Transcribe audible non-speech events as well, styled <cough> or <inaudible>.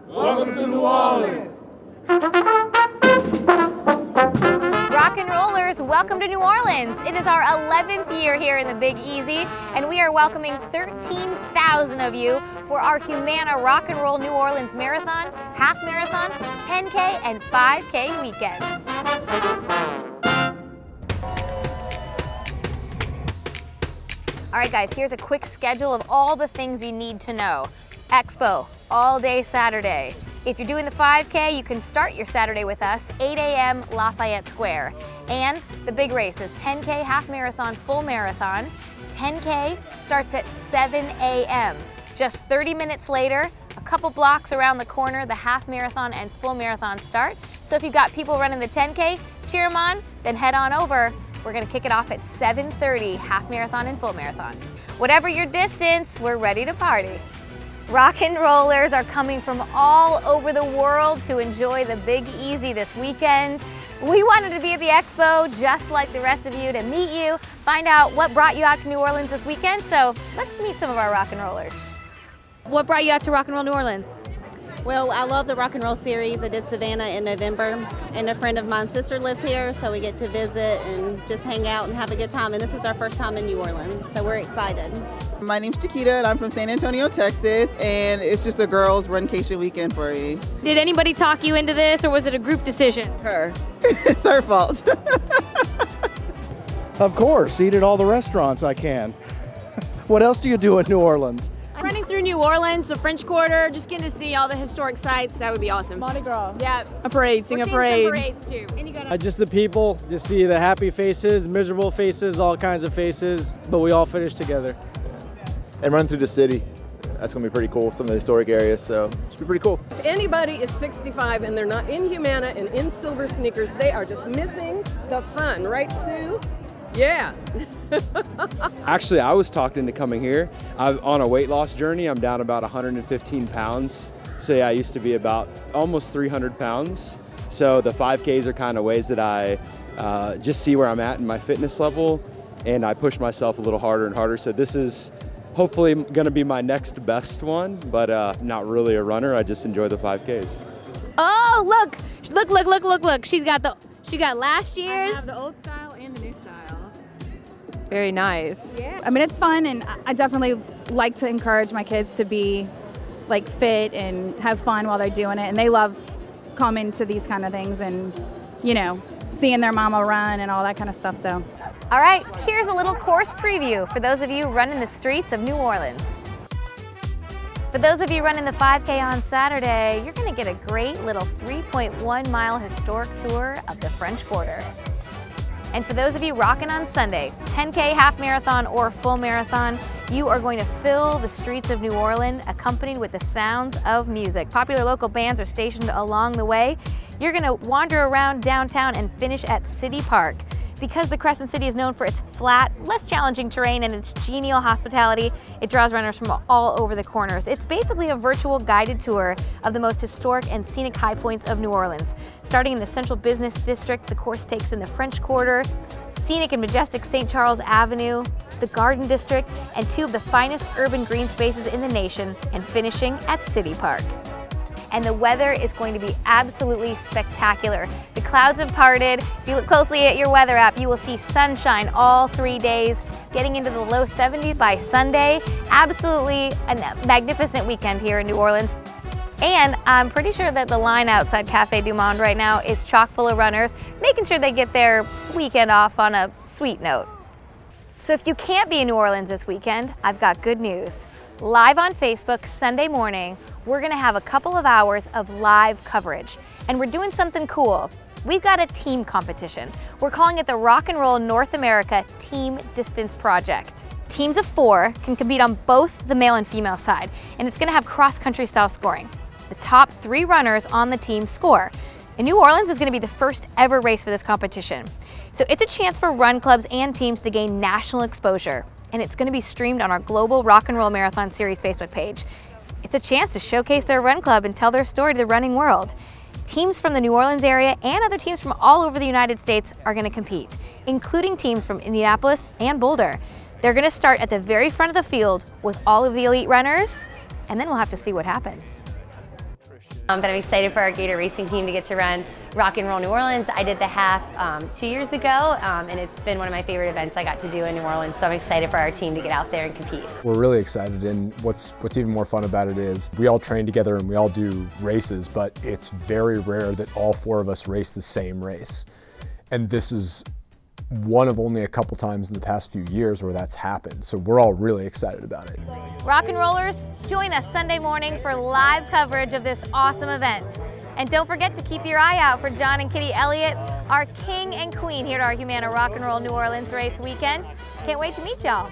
Welcome to New Orleans. Rock and rollers, welcome to New Orleans. It is our 11th year here in the Big Easy, and we are welcoming 13,000 of you for our Humana Rock and Roll New Orleans Marathon, Half Marathon, 10K, and 5K weekend. All right, guys, here's a quick schedule of all the things you need to know. Expo, all day Saturday. If you're doing the 5K, you can start your Saturday with us, 8 a.m. Lafayette Square. And the big races, 10K half marathon, full marathon. 10K starts at 7 a.m. Just 30 minutes later, a couple blocks around the corner, the half marathon and full marathon start. So if you've got people running the 10K, cheer them on, then head on over. We're gonna kick it off at 7.30, half marathon and full marathon. Whatever your distance, we're ready to party. Rock and rollers are coming from all over the world to enjoy the Big Easy this weekend. We wanted to be at the expo just like the rest of you to meet you, find out what brought you out to New Orleans this weekend. So let's meet some of our rock and rollers. What brought you out to Rock and Roll New Orleans? Well, I love the rock and roll series. I did Savannah in November, and a friend of mine's sister lives here, so we get to visit and just hang out and have a good time. And this is our first time in New Orleans, so we're excited. My name's Chiquita, and I'm from San Antonio, Texas, and it's just a girls' runcation weekend for me. Did anybody talk you into this, or was it a group decision? Her. <laughs> it's her fault. of course, eat at all the restaurants I can. <laughs> what else do you do in New Orleans? Running through New Orleans, the French Quarter, just getting to see all the historic sites. That would be awesome. Mardi Gras. Yeah. A parade, sing We're a parade. parades too. Uh, just the people, just see the happy faces, miserable faces, all kinds of faces, but we all finish together. And run through the city. That's gonna be pretty cool. Some of the historic areas, so it should be pretty cool. If anybody is 65 and they're not in Humana and in SilverSneakers, they are just missing the fun, right, Sue? Yeah. <laughs> <laughs> Actually, I was talked into coming here. I'm on a weight loss journey. I'm down about 115 pounds. So yeah, I used to be about almost 300 pounds. So the 5Ks are kind of ways that I uh, just see where I'm at in my fitness level, and I push myself a little harder and harder. So this is hopefully going to be my next best one, but uh, not really a runner. I just enjoy the 5Ks. Oh, look, look, look, look, look, look. She's got the, she got last year's. I have the old style Very nice. Yeah. I mean, it's fun, and I definitely like to encourage my kids to be like fit and have fun while they're doing it. And they love coming to these kind of things and, you know, seeing their mama run and all that kind of stuff. So, all right, here's a little course preview for those of you running the streets of New Orleans. For those of you running the 5K on Saturday, you're going to get a great little 3.1 mile historic tour of the French Quarter. And for those of you rocking on Sunday, 10K half marathon or full marathon, you are going to fill the streets of New Orleans accompanied with the sounds of music. Popular local bands are stationed along the way. You're going to wander around downtown and finish at City Park. Because the Crescent City is known for its flat, less challenging terrain and its genial hospitality, it draws runners from all over the corners. It's basically a virtual guided tour of the most historic and scenic high points of New Orleans. Starting in the central business district, the course takes in the French Quarter, scenic and majestic St. Charles Avenue, the Garden District, and two of the finest urban green spaces in the nation, and finishing at City Park and the weather is going to be absolutely spectacular. The clouds have parted. If you look closely at your weather app, you will see sunshine all three days, getting into the low 70s by Sunday. Absolutely a magnificent weekend here in New Orleans. And I'm pretty sure that the line outside Cafe Du Monde right now is chock full of runners, making sure they get their weekend off on a sweet note. So if you can't be in New Orleans this weekend, I've got good news. Live on Facebook Sunday morning, we're gonna have a couple of hours of live coverage. And we're doing something cool. We've got a team competition. We're calling it the Rock and Roll North America Team Distance Project. Teams of four can compete on both the male and female side, and it's gonna have cross-country style scoring. The top three runners on the team score. And New Orleans is gonna be the first ever race for this competition. So it's a chance for run clubs and teams to gain national exposure. And it's gonna be streamed on our Global Rock and Roll Marathon Series Facebook page. It's a chance to showcase their run club and tell their story to the running world. Teams from the New Orleans area and other teams from all over the United States are going to compete, including teams from Indianapolis and Boulder. They're going to start at the very front of the field with all of the elite runners, and then we'll have to see what happens. Um, but I'm excited for our Gator Racing team to get to run Rock and Roll New Orleans. I did the half um, two years ago, um, and it's been one of my favorite events I got to do in New Orleans. So I'm excited for our team to get out there and compete. We're really excited, and what's what's even more fun about it is we all train together and we all do races, but it's very rare that all four of us race the same race. And this is one of only a couple times in the past few years where that's happened. So we're all really excited about it. Rock and rollers, join us Sunday morning for live coverage of this awesome event. And don't forget to keep your eye out for John and Kitty Elliott, our king and queen here at our Humana Rock and Roll New Orleans race weekend. Can't wait to meet y'all.